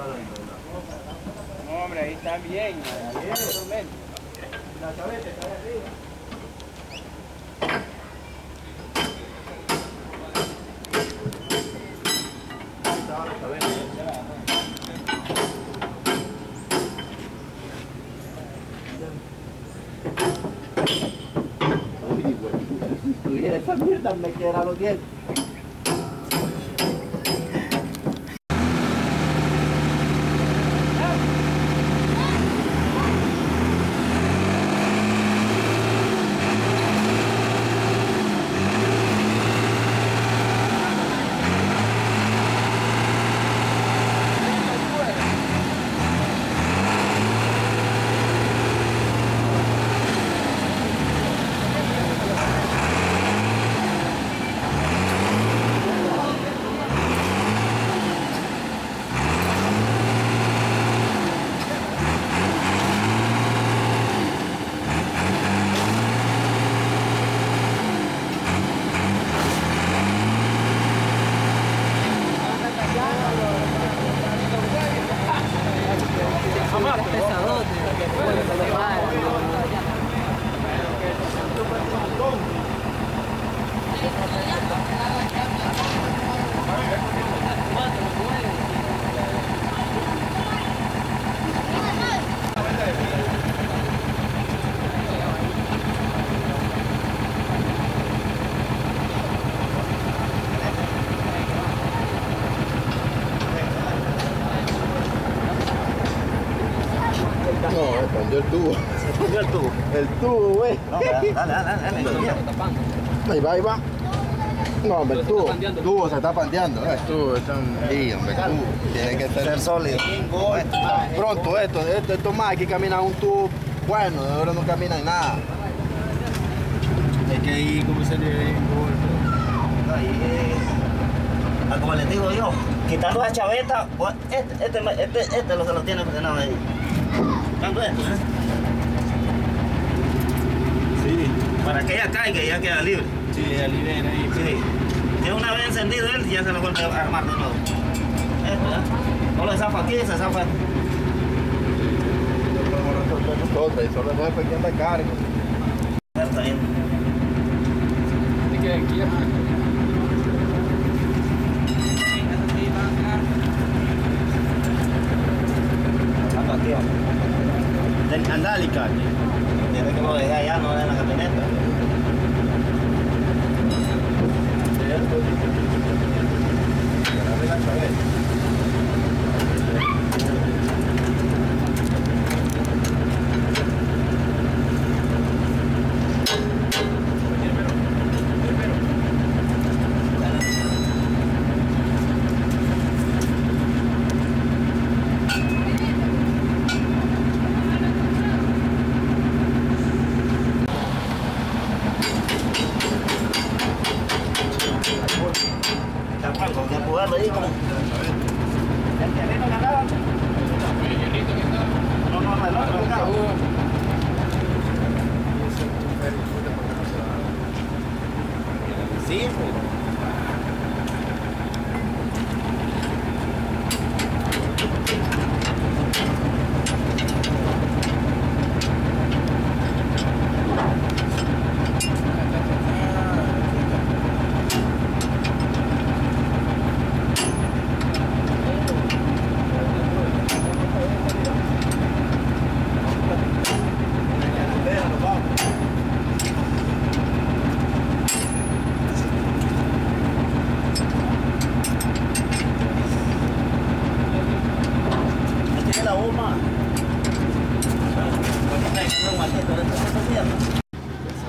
No, hombre, ahí está bien. Ahí La chaveta está ahí arriba. Tuviera esa mierda me los dientes. No, escondió el tubo. el tubo. El tubo, güey. No, dale, dale, dale. dale. Ahí va, ahí va. No, hombre. El tubo se está pandeando. eh. El tubo está Sí, hombre, el tubo. Tiene que ser, Ser sólido. pronto esto. Esto, esto más, hay que caminar un tubo bueno. De ahora no camina en nada. Hay que ir, como se le Ahí, eh, ah, como les digo yo, quitando la chaveta, este, este, este, este lo que lo tiene frenado ahí. Quitando esto, ¿eh? Sí, Para que ella caiga y ya queda libre. Sí, líder ahí. Sí. Que una vez encendido él, ya se lo vuelve a armar de nuevo. Esto, ¿eh? Solo se zafa aquí, se zafa. Nosotros, y solo no carga. Aquí. Del. Tiene que lo dejar allá, no en la camioneta. Thank you. Sí,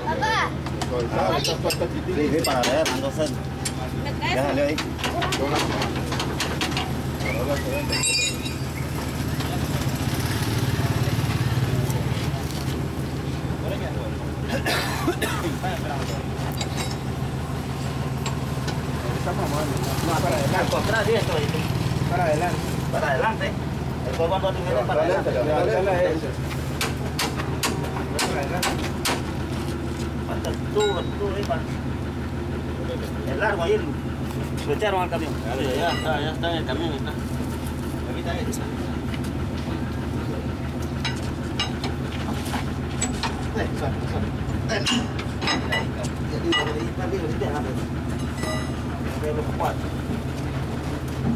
Papá, Sí, sí, para leer, entonces. ¿me traes? Ya salió ahí. No, para adelante. Al contrario, esto ahí. Para adelante. Para adelante. Después cuando termine para adelante. Hasta el tubo, el tubo ahí para. El largo ahí. Lo echaron al camión. Ya está, ya está en el camión. Está. ahorita esa.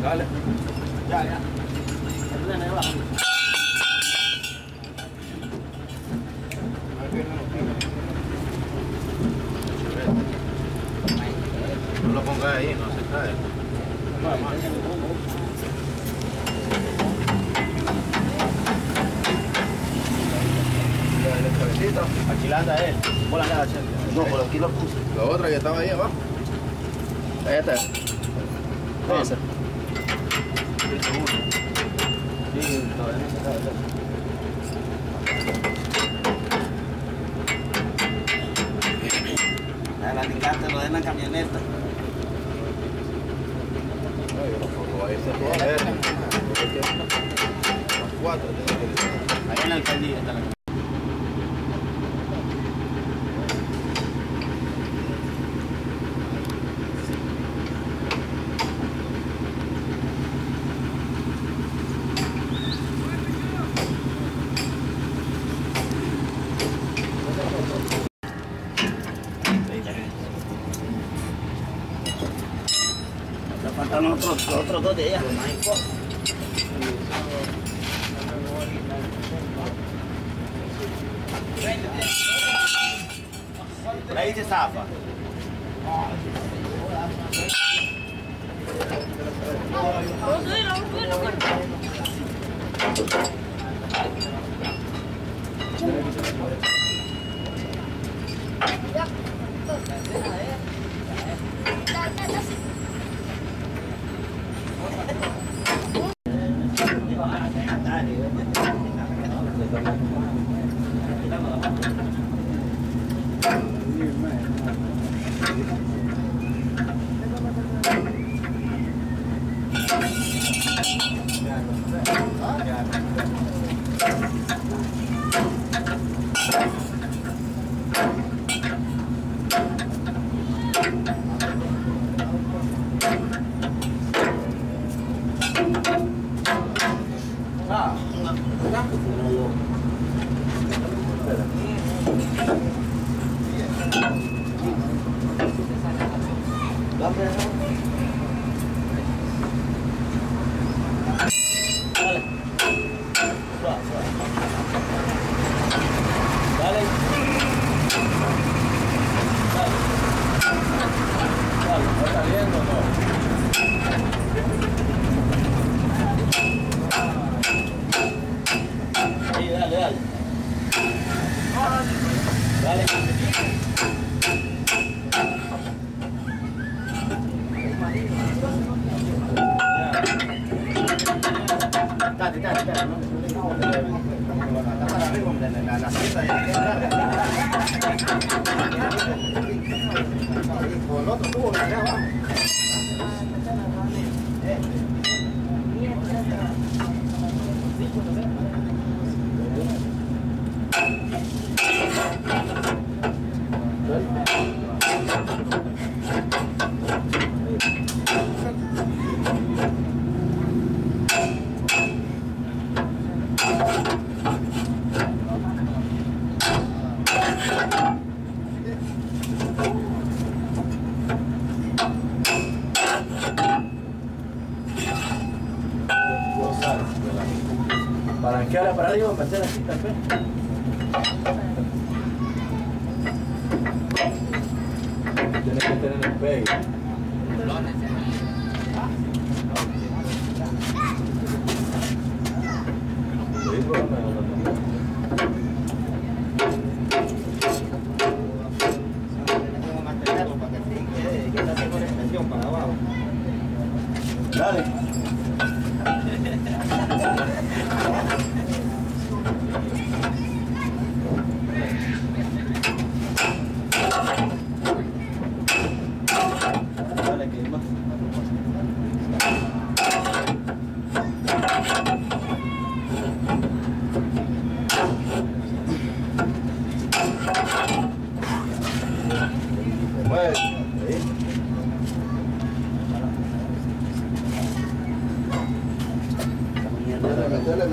Dale. Ya, ya. No lo pongas ahí, no se cae. Aquí la anda él. Vos la andas haciendo. No, por aquí lo puse. La otra que estaba ahí abajo. Esta. Esa. Sí, todavía no se cae. A la tingante lo de la camioneta. Ay, yo lo pongo ahí, se puede ver. Las cuatro, tiene que ser. Ahí en la alcaldía está la Le faltan otros, otros dos de ella, los más Por. Ahí, Спасибо.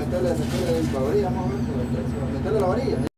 Metele, metele, metele la varilla, vamos a la varilla.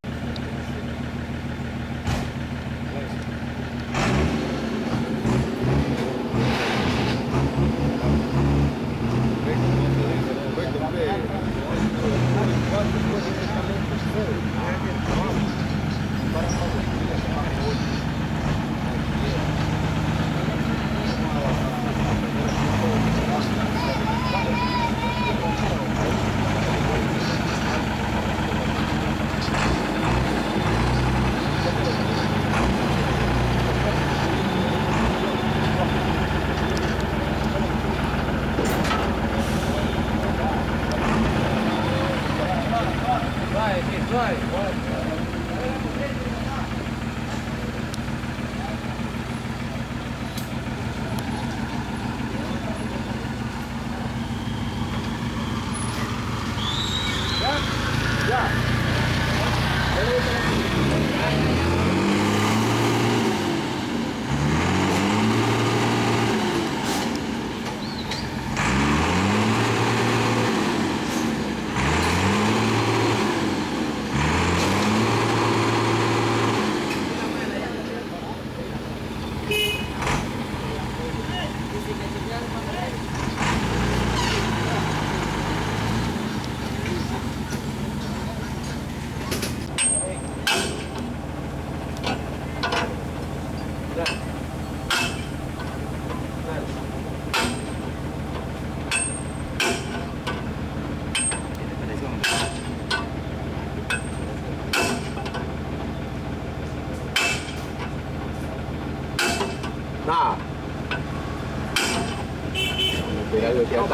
Right. What?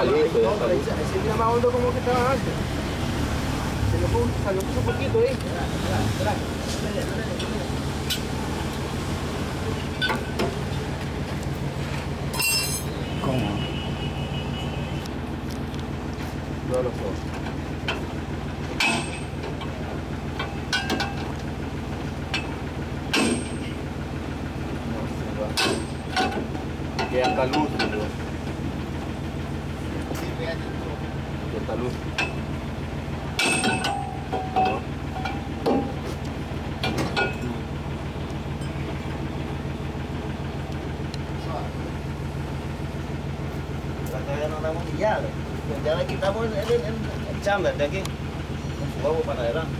Está listo. Ese más hondo como que estaba antes. Se lo puso un poquito ahí. ¿Cómo? No lo puedo. Que ya está luz, bro. Ya está luz. Acá ya no damos ni llave. Ya le quitamos el, el, el, el chamber de aquí. Con su huevo para adelante.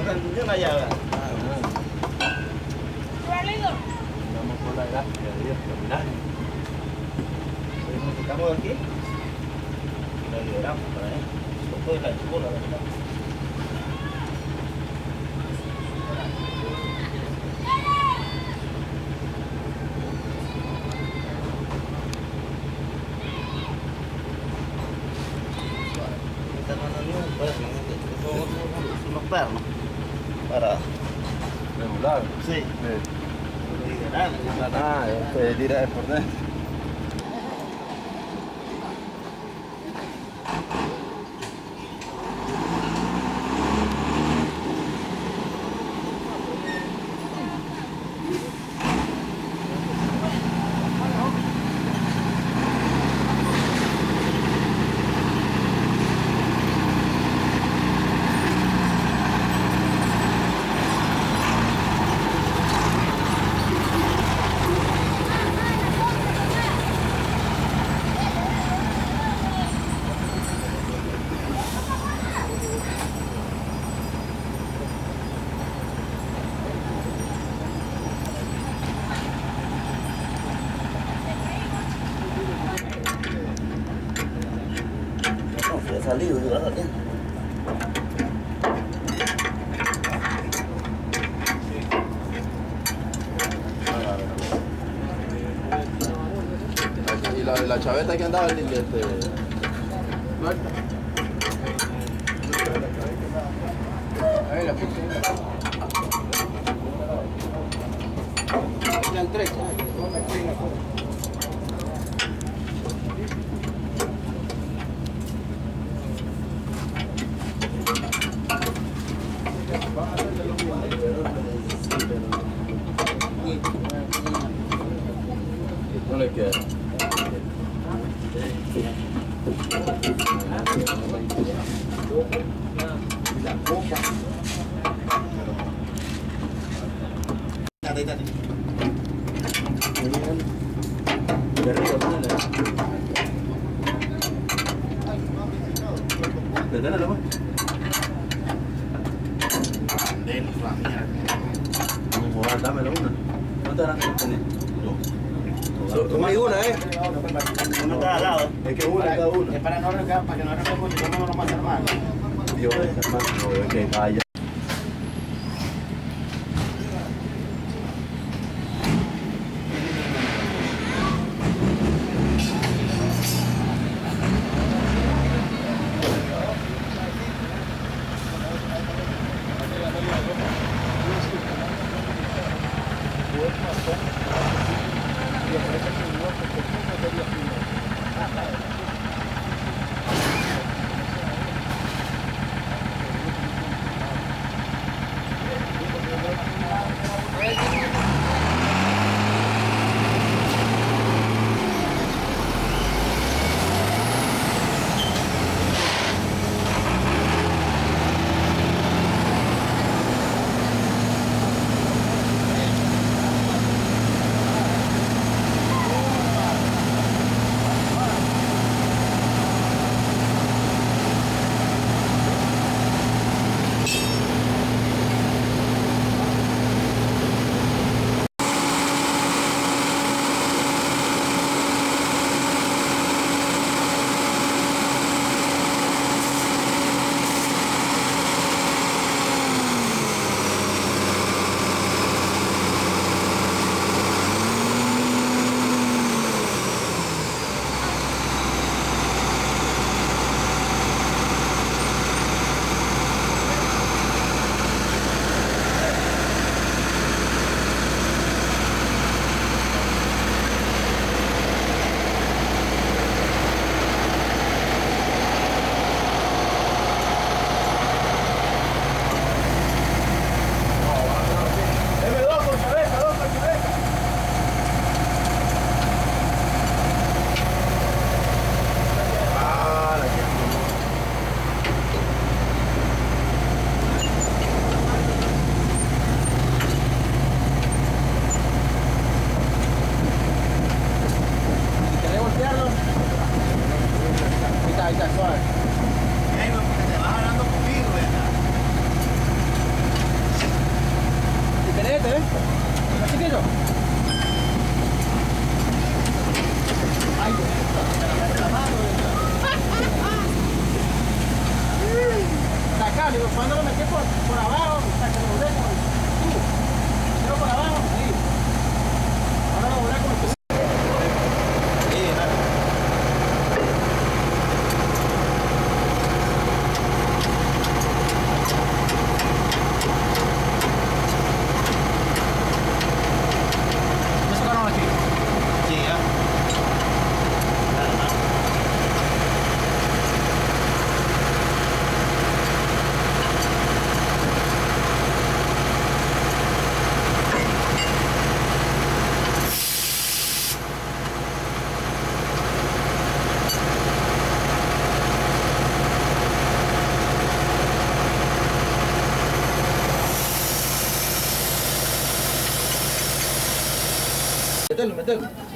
Mira, ni una llave. Vamos por la gracia de Dios, terminar. Nos quitamos de aquí. Y lo liberamos para ahí. Con toda la chula, ¿verdad? Esta no es ni un perro, estos son unos- unos perros. Para, Regular. sí, Sí. liberar. No está nada, ya se tira de por dentro. No, si ha salido, yo ahora tiene. La, chaveta que andaba el este. Ahí la puse. Date, la mierda. Vamos a jugar, dámelo una. ¿Cuántas grandes tenés? Dos. Toma una, ¿eh? Una cada lado. Es que una cada uno. Es para no arrancar, para que no no,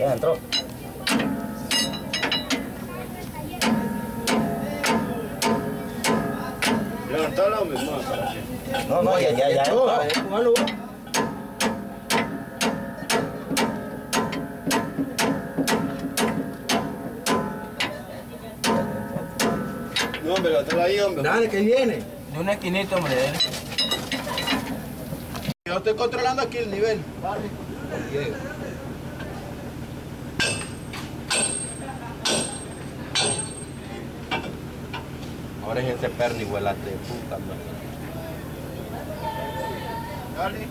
Ya entró. Levantala, mi hermano. No, no, ya, ya, ya. Entró. eh. No, hombre, levantala ahí, hombre. Dale, que viene. De una esquinita, hombre. Yo estoy controlando aquí el nivel. Perro igualate de puta madre. Dale.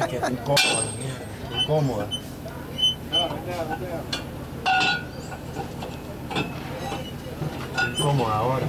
Es que es incómodo, mierda. Incómoda. Incómoda ahora.